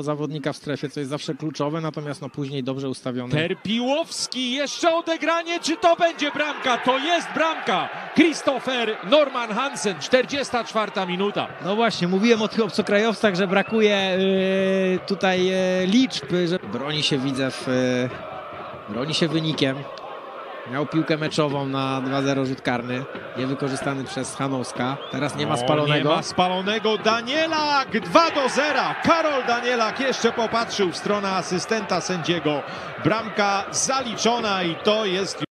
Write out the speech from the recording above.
zawodnika w strefie, co jest zawsze kluczowe, natomiast no później dobrze ustawiony. Terpiłowski, jeszcze odegranie, czy to będzie bramka? To jest bramka! Christopher Norman Hansen, 44 minuta. No właśnie, mówiłem o tych obcokrajowcach, że brakuje yy, tutaj yy, liczb, że Broni się widzę w... e, Broni się wynikiem. Miał piłkę meczową na 2-0 rzut karny, niewykorzystany przez Hanowska. Teraz nie ma O, spalonego. Nie ma spalonego. Danielak 2 do 0. Karol Danielak jeszcze popatrzył w stronę asystenta sędziego. Bramka zaliczona i to jest